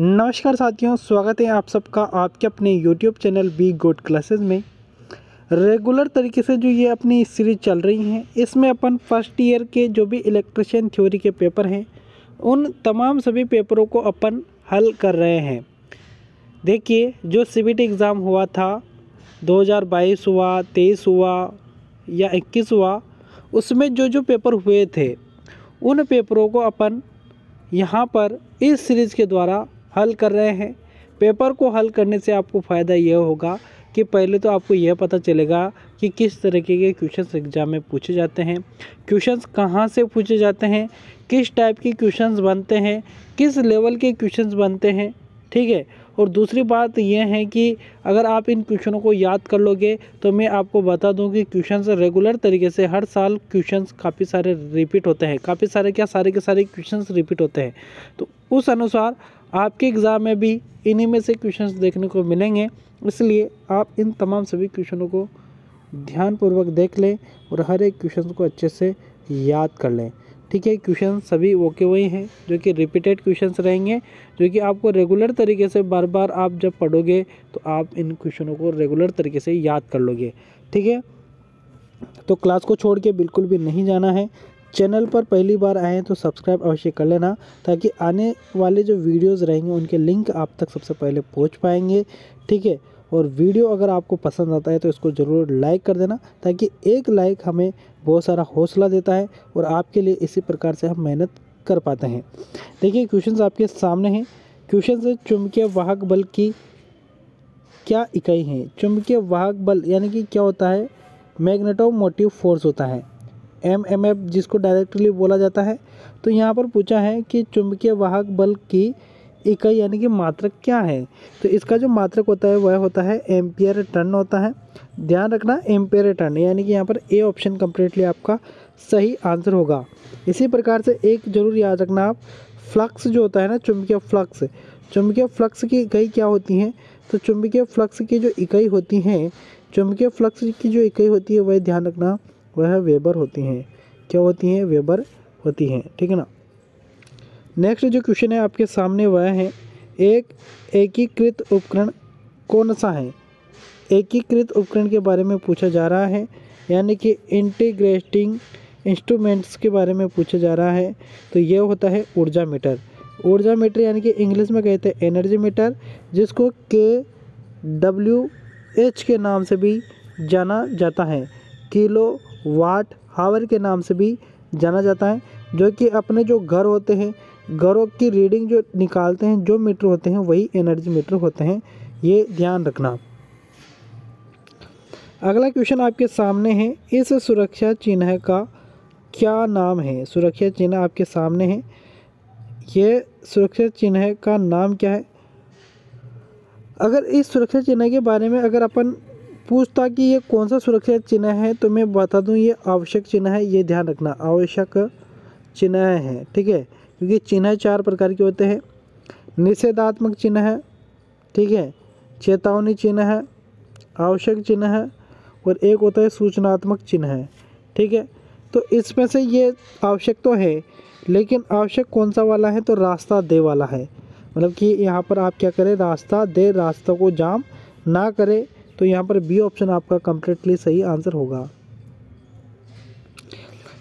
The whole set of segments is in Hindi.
नमस्कार साथियों, स्वागत है आप सबका आपके अपने YouTube channel be good classes में। रेगुलर तरीके से जो ये अपनी सीरीज़ चल रही हैं, इसमें अपन फ़र्स्ट ईयर के जो भी इलेक्ट्रिशियन थ्योरी के पेपर हैं, उन तमाम सभी पेपरों को अपन हल कर रहे हैं। देखिए, जो सीबीटी एग्ज़ाम हुआ था 2022 हुआ, तेईस हुआ या 21 हुआ, उसमें जो जो पेपर हुए थे, उन पेपरों को अपन यहाँ पर इस सीरीज़ के द्वारा हल कर रहे हैं। पेपर को हल करने से आपको फ़ायदा यह होगा कि पहले तो आपको यह पता चलेगा कि किस तरीके के क्वेश्चंस एग्ज़ाम में पूछे जाते हैं। क्वेश्चंस कहाँ से पूछे जाते हैं? किस टाइप के क्वेश्चंस बनते हैं? किस लेवल के क्वेश्चंस बनते हैं? ठीक है? और दूसरी बात यह है कि अगर आप इन क्वेश्चनों को याद कर लोगे तो मैं आपको बता दूँ कि क्वेश्चंस रेगुलर तरीके से हर साल क्वेश्चंस काफ़ी सारे रिपीट होते हैं। काफ़ी सारे क्या? सारे के सारे क्वेश्चंस रिपीट होते हैं। तो उस अनुसार आपके एग्ज़ाम में भी इन्हीं में से क्वेश्चंस देखने को मिलेंगे। इसलिए आप इन तमाम सभी क्वेश्चनों को ध्यानपूर्वक देख लें और हर एक क्वेश्चन को अच्छे से याद कर लें। ठीक है क्वेश्चन सभी ओके वही हैं, जो कि रिपीटेड क्वेश्चंस रहेंगे, जो कि आपको रेगुलर तरीके से बार बार आप जब पढ़ोगे तो आप इन क्वेश्चनों को रेगुलर तरीके से याद कर लोगे। ठीक है तो क्लास को छोड़ के बिल्कुल भी नहीं जाना है। चैनल पर पहली बार आए हैं तो सब्सक्राइब अवश्य कर लेना ताकि आने वाले जो वीडियोस रहेंगे, उनके लिंक आप तक सबसे पहले पहुँच पाएँगे, ठीक है? और वीडियो अगर आपको पसंद आता है तो इसको ज़रूर लाइक कर देना ताकि एक लाइक हमें बहुत सारा हौसला देता है और आपके लिए इसी प्रकार से हम मेहनत कर पाते हैं। देखिए, क्वेश्चंस आपके सामने हैं। क्वेश्चन से चुंबकीय वाहक बल की क्या इकाई है? चुंबकीय वाहक बल यानी कि क्या होता है? मैग्नेटोमोटिव फोर्स होता है। एम एम एफ़ जिसको डायरेक्टली बोला जाता है तो यहाँ पर पूछा है कि चुंबकीय वाहक बल की इकाई यानी कि मात्रक क्या है? तो इसका जो मात्रक होता है, वह होता है एम्पियर टन होता है। ध्यान रखना, एम्पियर टन यानी कि यहाँ पर ए ऑप्शन कम्प्लीटली आपका सही आंसर होगा। इसी प्रकार से एक ज़रूर याद रखना आप फ्लक्स जो होता है ना, चुंबकीय फ्लक्स चुंबकीय फ्लक्स की इकाई क्या होती हैं? तो चुंबकीय फ्लक्स की जो इकाई होती हैं, चुंबकीय फ्लक्स की जो इकाई होती है, वह ध्यान रखना वह वेबर होती हैं। क्या होती हैं? वेबर होती हैं। ठीक है ना? नेक्स्ट जो क्वेश्चन है आपके सामने वह है, एक एकीकृत उपकरण कौन सा है? एकीकृत उपकरण के बारे में पूछा जा रहा है, यानी कि इंटीग्रेटिंग इंस्ट्रूमेंट्स के बारे में पूछा जा रहा है तो यह होता है ऊर्जा मीटर। ऊर्जा मीटर यानी कि इंग्लिश में कहते हैं एनर्जी मीटर जिसको के डब्ल्यू एच के नाम से भी जाना जाता है। किलो वाट हावर के नाम से भी जाना जाता है, जो कि अपने जो घर होते हैं, घरों की रीडिंग जो निकालते हैं, जो मीटर होते हैं, वही एनर्जी मीटर होते हैं, ये ध्यान रखना। अगला क्वेश्चन आपके सामने है, इस सुरक्षा चिन्ह का क्या नाम है? सुरक्षा चिन्ह आपके सामने है। ये सुरक्षा चिन्ह का नाम क्या है? अगर इस सुरक्षा चिन्ह के बारे में अगर अपन पूछता कि ये कौन सा सुरक्षा चिन्ह है? तो मैं बता दूँ, ये आवश्यक चिन्ह है, ये ध्यान रखना। आवश्यक चिन्ह है, ठीक है? क्योंकि चिन्ह चार प्रकार के होते हैं। निषेधात्मक चिन्ह है, ठीक है? चेतावनी चिन्ह है, आवश्यक चिन्ह है, और एक होता है सूचनात्मक चिन्ह है, ठीक है? तो इसमें से ये आवश्यक तो है, लेकिन आवश्यक कौन सा वाला है? तो रास्ता दे वाला है। मतलब कि यहाँ पर आप क्या करें? रास्ता दे, रास्ता को जाम ना करें। तो यहाँ पर बी ऑप्शन आपका कम्प्लीटली सही आंसर होगा।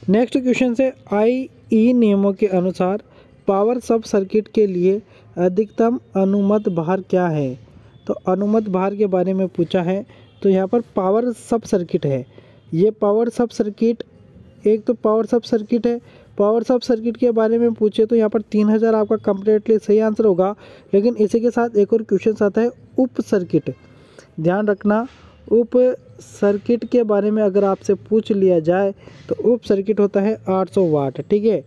नेक्स्ट क्वेश्चन से आई ई नियमों के अनुसार पावर सब सर्किट के लिए अधिकतम अनुमत भार क्या है? तो अनुमत भार के बारे में पूछा है तो यहाँ पर पावर सब सर्किट है। ये पावर सब सर्किट एक तो पावर सब सर्किट है। पावर सब सर्किट के बारे में पूछे तो यहाँ पर तीन हज़ार आपका कम्प्लीटली सही आंसर होगा, लेकिन इसी के साथ एक और क्वेश्चन आता है, उप सर्किट ध्यान रखना। उप सर्किट के बारे में अगर आपसे पूछ लिया जाए तो उप सर्किट होता है 800 वाट, ठीक है?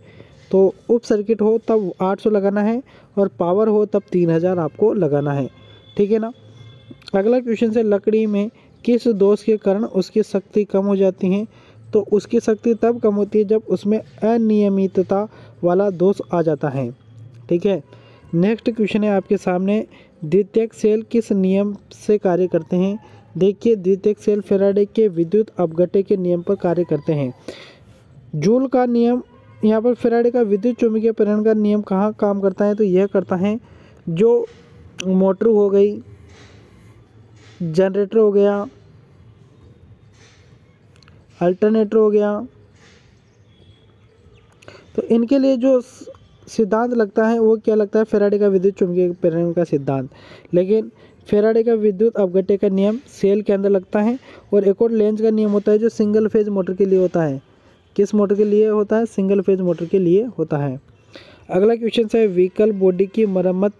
तो उप सर्किट हो तब 800 लगाना है और पावर हो तब 3000 आपको लगाना है, ठीक है ना? अगला क्वेश्चन से लकड़ी में किस दोष के कारण उसकी शक्ति कम हो जाती है? तो उसकी शक्ति तब कम होती है जब उसमें अनियमितता वाला दोष आ जाता है, ठीक है? नेक्स्ट क्वेश्चन है आपके सामने, द्वितीयक सेल किस नियम से कार्य करते हैं? देखिए, द्वितीयक सेल फेराडे के विद्युत अपघटे के नियम पर कार्य करते हैं। जूल का नियम, यहाँ पर फेराडे का विद्युत चुंबकीय प्रेरण का नियम कहाँ काम करता है? तो यह करता है, जो मोटर हो गई, जनरेटर हो गया, अल्टरनेटर हो गया तो इनके लिए जो सिद्धांत लगता है, वो क्या लगता है? फेराडे का विद्युत चुंबकीय प्रेरण का सिद्धांत। लेकिन फेराडे का विद्युत अवगट्य का नियम सेल के अंदर लगता है और एक और लेंज का नियम होता है जो सिंगल फ़ेज़ मोटर के लिए होता है। किस मोटर के लिए होता है? सिंगल फ़ेज़ मोटर के लिए होता है। अगला क्वेश्चन है व्हीकल बॉडी की मरम्मत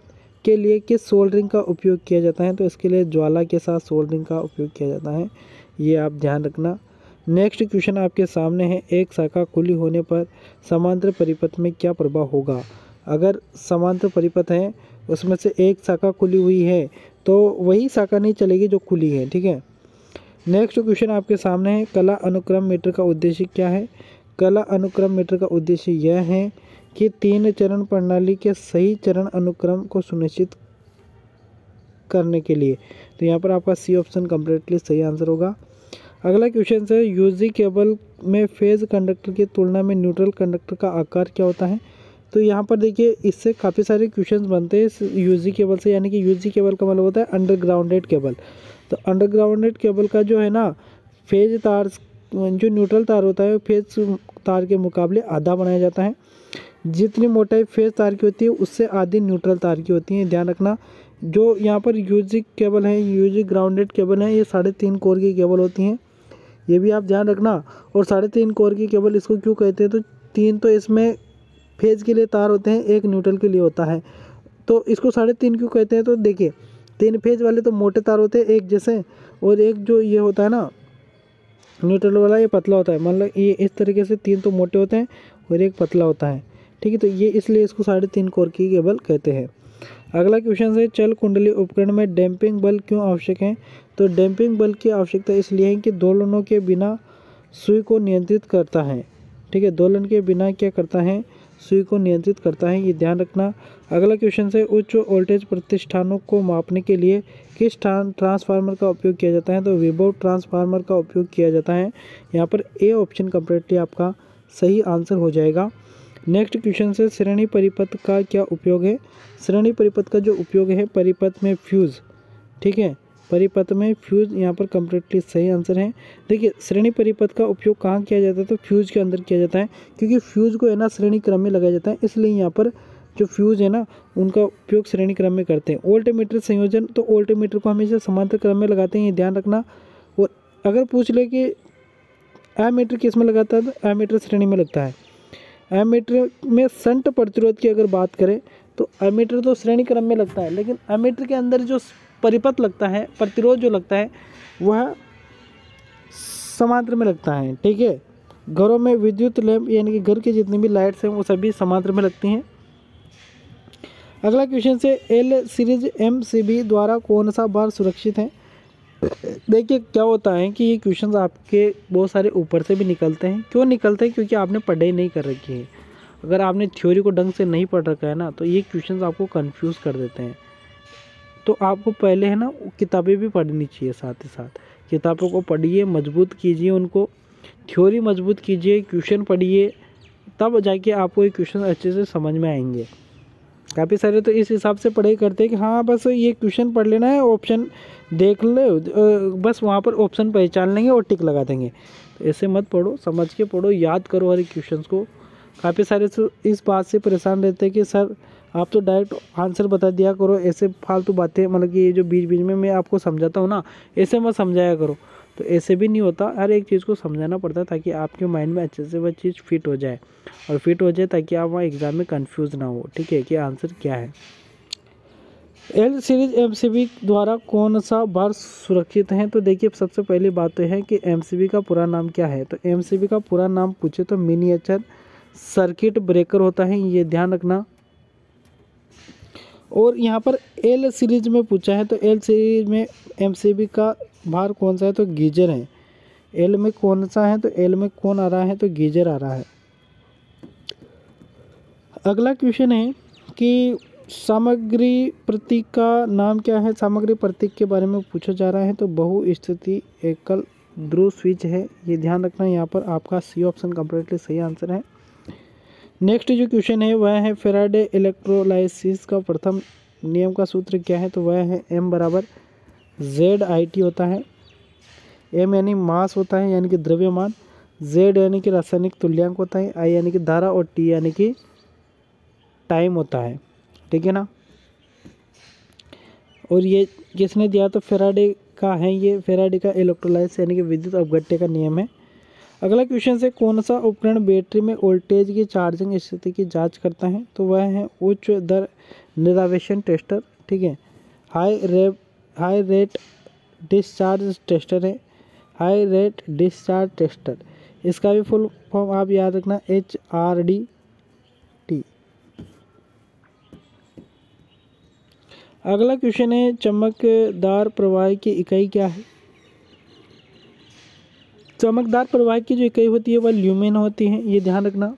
के लिए किस सोल्डरिंग का उपयोग किया जाता है? तो इसके लिए ज्वाला के साथ सोल्डरिंग का उपयोग किया जाता है। ये आप ध्यान रखना। नेक्स्ट क्वेश्चन आपके सामने है, एक शाखा खुली होने पर समांतर परिपथ में क्या प्रभाव होगा? अगर समांतर परिपथ है, उसमें से एक शाखा खुली हुई है तो वही शाखा नहीं चलेगी जो खुली है, ठीक है? नेक्स्ट क्वेश्चन आपके सामने है, कला अनुक्रम मीटर का उद्देश्य क्या है? कला अनुक्रम मीटर का उद्देश्य यह है कि तीन चरण प्रणाली के सही चरण अनुक्रम को सुनिश्चित करने के लिए। तो यहाँ पर आपका सी ऑप्शन कम्प्लीटली सही आंसर होगा। अगला क्वेश्चन है यूजी केबल में फ़ेज़ कंडक्टर की तुलना में न्यूट्रल कंडक्टर का आकार क्या होता है? तो यहाँ पर देखिए, इससे काफ़ी सारे क्वेश्चंस बनते हैं यूजी केबल से, यानी कि यूजी केबल का मतलब होता है अंडरग्राउंडेड केबल तो अंडरग्राउंडेड केबल का जो है ना फ़ेज़ तार, जो न्यूट्रल तार होता है फ़ेज़ तार के मुकाबले आधा बनाया जाता है। जितनी मोटाई फ़ेज़ तार की होती है, उससे आधी न्यूट्रल तार की होती है। ध्यान रखना, जो यहाँ पर यूजिक केबल है यूजिक ग्राउंडेड केबल है, ये साढ़े तीन कोर की केबल होती हैं। ये भी आप ध्यान रखना। और साढ़े तीन कोर की केबल इसको क्यों कहते हैं? तो तीन तो इसमें फ़ेज़ के लिए तार होते हैं, एक न्यूट्रल के लिए होता है। तो इसको साढ़े तीन क्यों कहते हैं? तो देखिए, तीन फ़ेज़ वाले तो मोटे तार होते हैं, एक जैसे, और एक जो ये होता है ना, न्यूट्रल वाला, ये पतला होता है। मतलब ये इस तरीके से तीन तो मोटे होते हैं, और एक पतला होता है। ठीक है तो ये इसलिए इसको साढ़े तीन कोर की केबल कहते हैं। अगला क्वेश्चन है, चल कुंडली उपकरण में डैम्पिंग बल क्यों आवश्यक है? तो डैम्पिंग बल की आवश्यकता इसलिए है कि दोलनों के बिना सुई को नियंत्रित करता है। ठीक है, दोलन के बिना क्या करता है? सुई को नियंत्रित करता है, ये ध्यान रखना। अगला क्वेश्चन है, उच्च वोल्टेज प्रतिष्ठानों को मापने के लिए किस ट्रांसफार्मर का उपयोग किया जाता है? तो विभव ट्रांसफार्मर का उपयोग किया जाता है। यहाँ पर ए ऑप्शन कम्प्लीटली आपका सही आंसर हो जाएगा। नेक्स्ट क्वेश्चन से श्रेणी परिपथ का क्या उपयोग है? श्रेणी परिपथ का जो उपयोग है, परिपथ में फ्यूज़ ठीक है परिपथ में फ्यूज यहाँ पर कम्प्लीटली सही आंसर है। देखिए, श्रेणी परिपथ का उपयोग कहाँ किया जाता है? तो फ्यूज के अंदर किया जाता है, क्योंकि फ्यूज को है ना श्रेणी क्रम में लगाया जाता है, इसलिए यहाँ पर जो फ्यूज है ना, उनका उपयोग श्रेणी क्रम में करते हैं। ओल्ट मीटर संयोजन तो ओल्ट मीटर को हमेशा समांतर क्रम में लगाते हैं, ये ध्यान रखना। और अगर पूछ ले कि मीटर किसमें लगाता है तो मीटर श्रेणी में लगता है। मीटर में संट प्रतिरोध की अगर बात करें तो मीटर तो श्रेणी क्रम में लगता है, लेकिन मीटर के अंदर जो परिपथ लगता है, प्रतिरोध जो लगता है, वह समांतर में लगता है, ठीक है? घरों में विद्युत लैंप यानी कि घर की जितनी भी लाइट्स हैं, वो सभी समांतर में लगती हैं। अगला क्वेश्चन से L series M C B द्वारा कौन सा बार सुरक्षित है? देखिए, क्या होता है कि ये क्वेश्चंस आपके बहुत सारे ऊपर से भी निकलते हैं। क्यों निकलते हैं? क्योंकि आपने पढ़ाई नहीं कर रखी है। अगर आपने थ्योरी को ढंग से नहीं पढ़ रखा है ना तो ये क्वेश्चंस आपको कंफ्यूज कर देते हैं। तो आपको पहले है ना किताबें भी पढ़नी चाहिए साथ ही साथ। किताबों को पढ़िए, मज़बूत कीजिए उनको, थ्योरी मज़बूत कीजिए, क्वेश्चन पढ़िए, तब जाके आपको ये क्वेश्चन अच्छे से समझ में आएँगे। काफ़ी सारे तो इस हिसाब से पढ़ाई करते हैं कि हाँ बस ये क्वेश्चन पढ़ लेना है, ऑप्शन देख ले बस वहाँ पर ऑप्शन पहचान लेंगे और टिक लगा देंगे। तो ऐसे मत पढ़ो, समझ के पढ़ो, याद करो हर क्वेश्चन को। काफ़ी सारे तो इस बात से परेशान रहते हैं कि सर आप तो डायरेक्ट आंसर बता दिया करो, ऐसे फालतू बातें मतलब कि ये जो बीच बीच में मैं आपको समझाता हूँ ना, ऐसे मत समझाया करो। तो ऐसे भी नहीं होता, हर एक चीज़ को समझाना पड़ता है ताकि आपके माइंड में अच्छे से वह चीज़ फिट हो जाए और फिट हो जाए ताकि आप वहाँ एग्ज़ाम में कन्फ्यूज़ ना हो, ठीक है? कि आंसर क्या है? एल सीरीज़ एमसीबी द्वारा कौन सा बार सुरक्षित है? तो देखिए, सबसे पहली बात तो है कि एमसीबी का पूरा नाम क्या है? तो एमसीबी का पूरा नाम पूछे तो मिनीएचर सर्किट ब्रेकर होता है, ये ध्यान रखना। और यहाँ पर एल सीरीज़ में पूछा है तो एल सीरीज़ में एमसीबी का भार कौन सा है? तो गीजर है। एल में कौन सा है? तो एल में कौन आ रहा है? तो गीजर आ रहा है। अगला क्वेश्चन है कि सामग्री प्रतीक का नाम क्या है? सामग्री प्रतीक के बारे में पूछा जा रहा है तो बहु स्थिति एकल ध्रुव स्विच है। ये ध्यान रखना, यहाँ पर आपका सी ऑप्शन कम्प्लीटली सही आंसर है। नेक्स्ट जो क्वेश्चन है, वह है फेराडे इलेक्ट्रोलाइसिस का प्रथम नियम का सूत्र क्या है? तो वह है एम बराबर जेड आई टी होता है। एम यानी मास होता है, यानी कि द्रव्यमान। जेड यानी कि रासायनिक तुल्यांक होता है। आई यानी कि धारा और टी यानी कि टाइम होता है। ठीक है ना? और ये किसने दिया? तो फेराडे का है ये। फेराडे का इलेक्ट्रोलाइस यानी कि विद्युत अवगट्य का नियम है। अगला क्वेश्चन से कौन सा उपकरण बैटरी में वोल्टेज की चार्जिंग स्थिति की जाँच करता है? तो वह है उच्च दर निरावेशन टेस्टर ठीक है? High ray high rate discharge tester है। हाई रेट डिस्चार्ज टेस्टर इसका भी फुल फॉर्म आप याद रखना एच आर डी टी अगला क्वेश्चन है, चमकदार प्रवाह की इकाई क्या है? चमकदार प्रवाह की जो इकाई होती है, वह ल्यूमेन होती है। ये ध्यान रखना।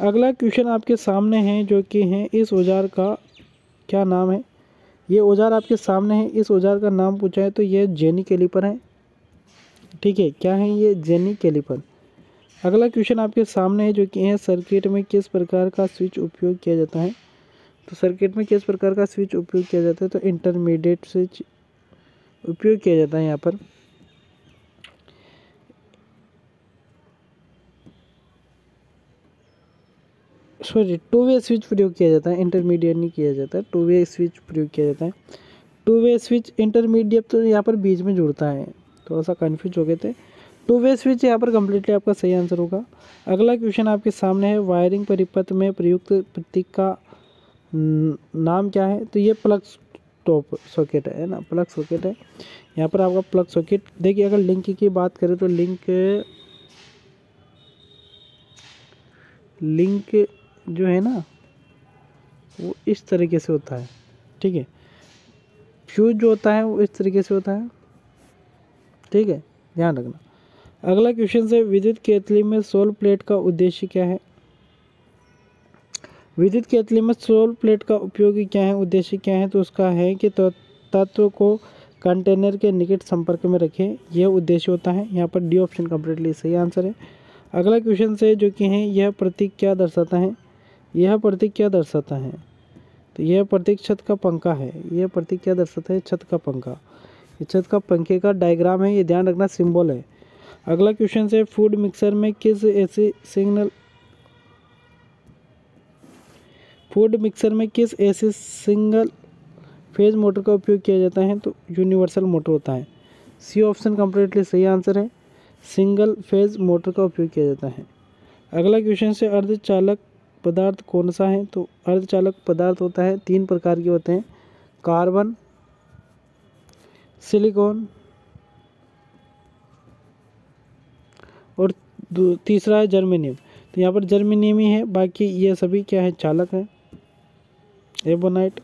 अगला क्वेश्चन आपके सामने है, जो कि है, इस औज़ार का क्या नाम है? ये औज़ार आपके सामने है, इस औज़ार का नाम पूछा है तो ये जेनी कैलिपर है। ठीक है, क्या है ये जेनी कैलिपर? अगला क्वेश्चन आपके सामने है, जो कि है, सर्किट में किस प्रकार का स्विच उपयोग किया जाता है? तो सर्किट में किस प्रकार का स्विच उपयोग किया जाता है तो इंटरमीडिएट स्विच उपयोग किया जाता है यहाँ पर। सॉरी टू वे स्विच प्रयोग किया जाता है इंटरमीडिएट नहीं किया जाता है टू वे स्विच प्रयोग किया जाता है। टू वे स्विच इंटरमीडिएट तो यहाँ पर बीच में जुड़ता है थोड़ा सा कन्फ्यूज़ हो गए थे। टू वे स्विच यहाँ पर कम्प्लीटली आपका सही आंसर होगा। अगला क्वेश्चन आपके सामने है वायरिंग परिपथ में प्रयुक्त प्रतीक का नाम क्या है? तो ये प्लग टॉप सॉकेट है ना? प्लग सॉकेट है। यहाँ पर आपका प्लग सॉकेट देखिए अगर लिंक की बात करें तो लिंक लिंक जो है ना, वो इस तरीके से होता है, ठीक है? फ्यूज जो होता है, वो इस तरीके से होता है, ठीक है? ध्यान रखना। अगला क्वेश्चन से विद्युत केतली में सोल प्लेट का उद्देश्य क्या है? विद्युत केतली में सोल प्लेट का उपयोग क्या है, उद्देश्य क्या है? तो उसका है कि तत्व को कंटेनर के निकट संपर्क में रखें। यह उद्देश्य होता है। यहाँ पर डी ऑप्शन कम्प्लीटली सही आंसर है। अगला क्वेश्चन से जो कि है, यह प्रतीक क्या दर्शाता है? यह प्रतीक क्या दर्शाता है? तो यह प्रतीक छत का पंखा है। यह प्रतीक क्या दर्शाता है? छत का पंखा। ये छत का पंखे का डायग्राम है। ये ध्यान रखना सिंबल है। अगला क्वेश्चन है फ़ूड मिक्सर में किस ऐसे सिग्नल फ़ूड मिक्सर में किस ऐसे सिंगल फ़ेज़ मोटर का उपयोग किया जाता है? तो यूनिवर्सल मोटर होता है। सी ऑप्शन कम्प्लीटली सही आंसर है। सिंगल फ़ेज़ मोटर का उपयोग किया जाता है। अगला क्वेश्चन से अर्धचालक पदार्थ कौन सा है? तो अर्धचालक पदार्थ होता है, तीन प्रकार के होते हैं। कार्बन, सिलिकॉन और तीसरा है जर्मेनियम। तो यहाँ पर जर्मेनियम ही है, बाकी ये सभी क्या है? चालक हैं। एबोनाइट,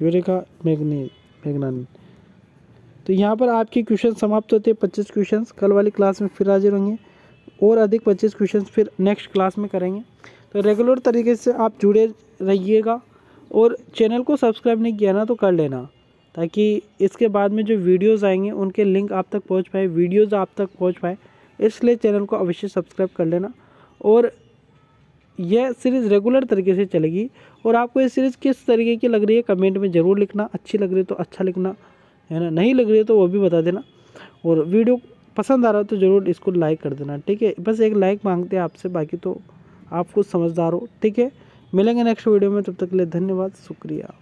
यूरिका, मैग्नी मैग्नानी तो यहाँ पर आपके क्वेश्चन समाप्त होते हैं, पच्चीस क्वेश्चन कल वाली क्लास में फिर हाजिर होंगे और अधिक पच्चीस क्वेश्चन फिर नेक्स्ट क्लास में करेंगे। तो रेगुलर तरीके से आप जुड़े रहिएगा और चैनल को सब्सक्राइब नहीं किया ना तो कर लेना, ताकि इसके बाद में जो वीडियोस आएँगे, उनके लिंक आप तक पहुँच पाए वीडियोस आप तक पहुँच पाए, इसलिए चैनल को अवश्य सब्सक्राइब कर लेना। और यह सीरीज़ रेगुलर तरीके से चलेगी और आपको ये सीरीज़ किस तरीके की लग रही है कमेंट में ज़रूर लिखना, अच्छी लग रही है तो अच्छा लिखना, है ना? नहीं लग रही है तो वो भी बता देना। और वीडियो पसंद आ रहा है तो ज़रूर इसको लाइक कर देना, ठीक है? बस एक लाइक मांगते हैं आपसे, बाकी तो आप कुछ समझदार हो, ठीक है? मिलेंगे नेक्स्ट वीडियो में, तब तक के लिए धन्यवाद, शुक्रिया।